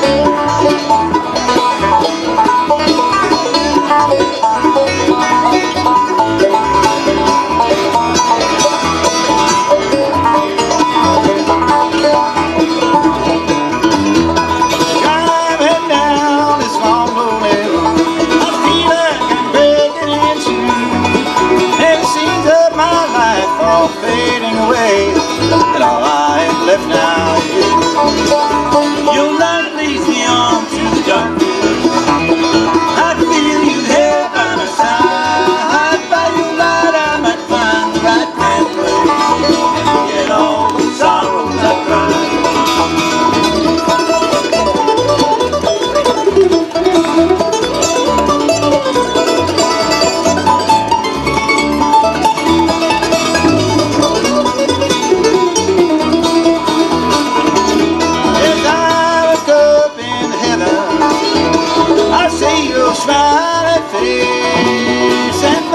Thank left now. You You like lazy arms the dark se io svare fresen